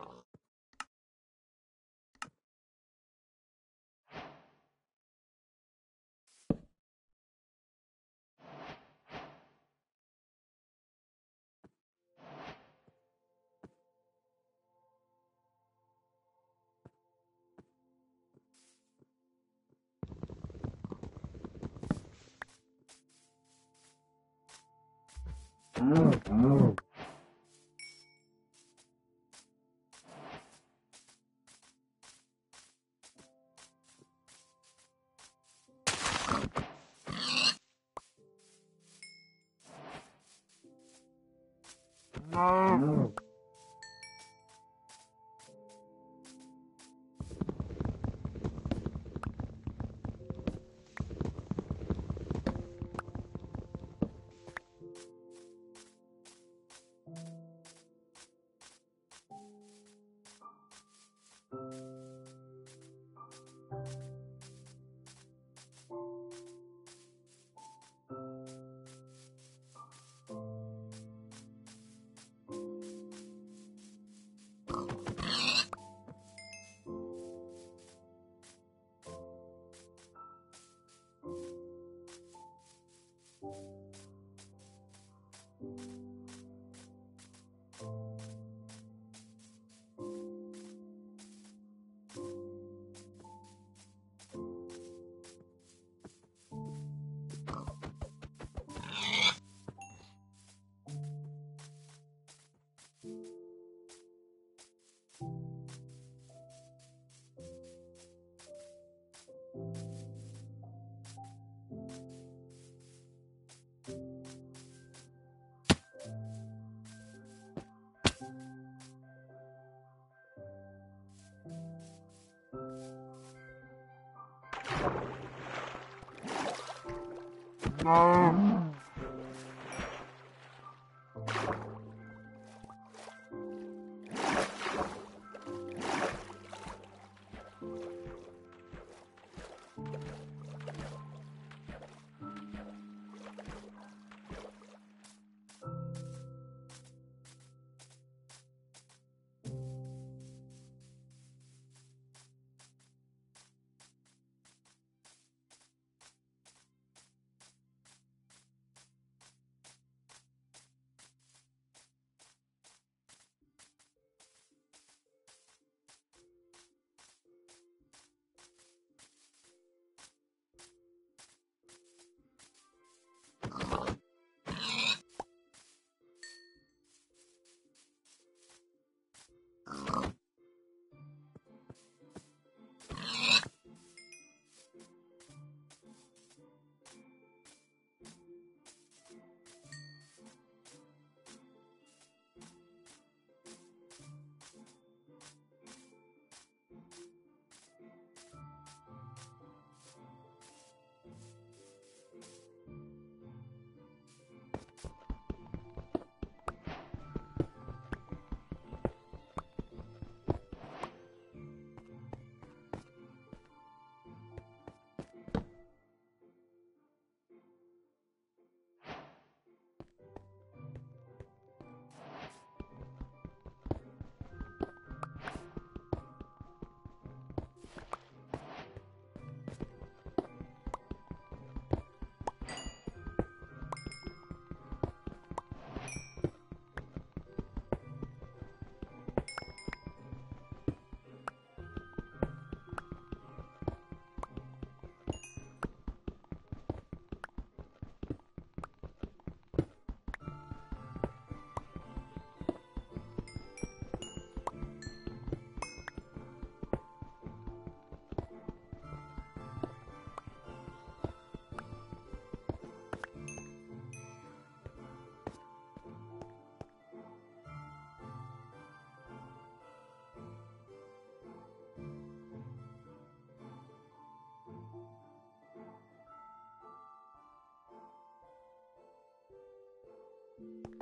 Oh, oh. Thank you. 啊 Thank you.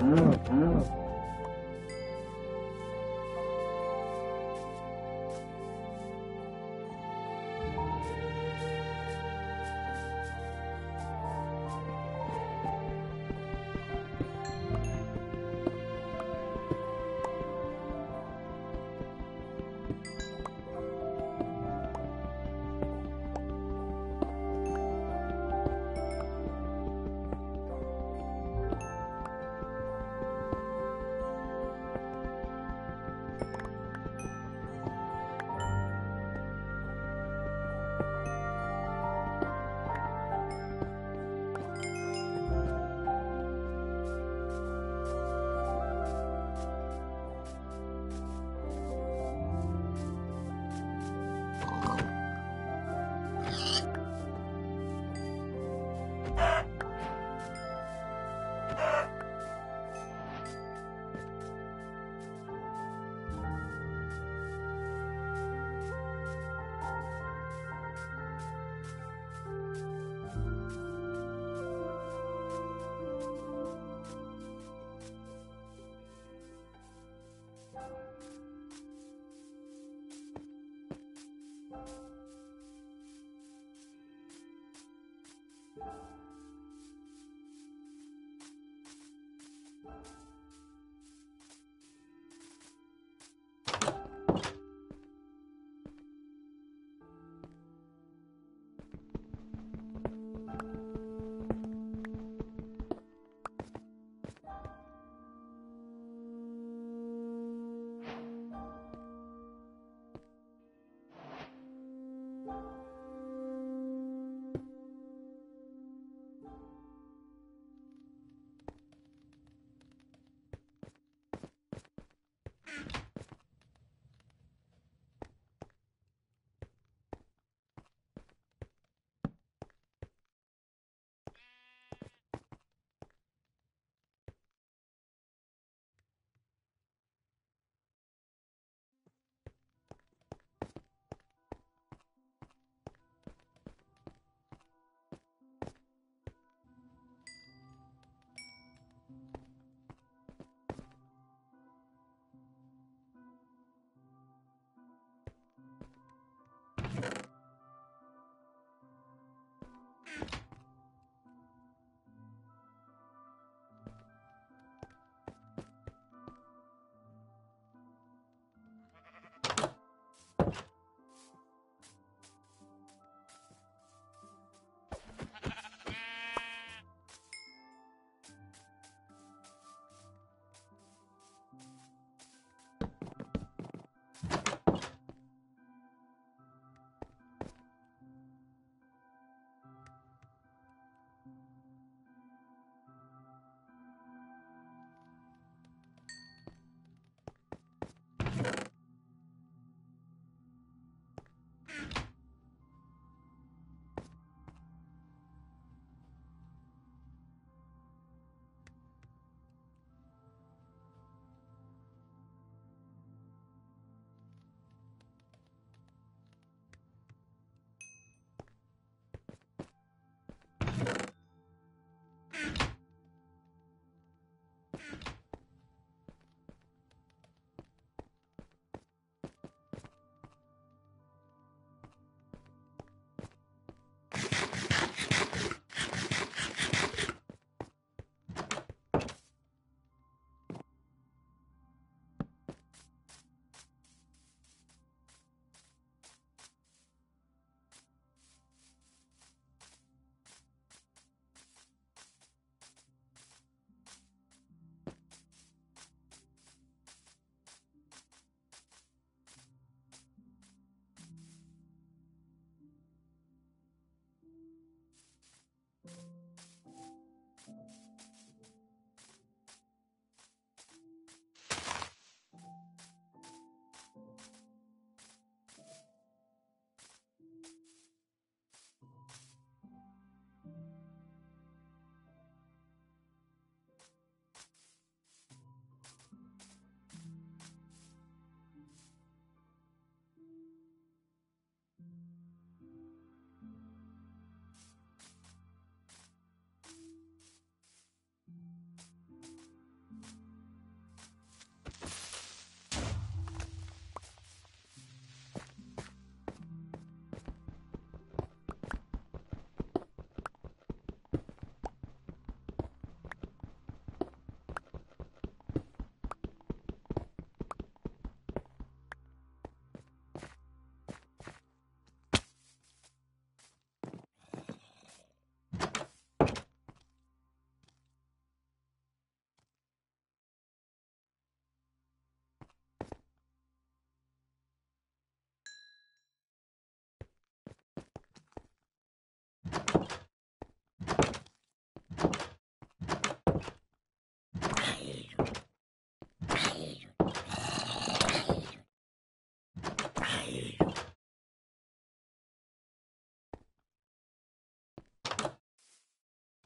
うんうん you.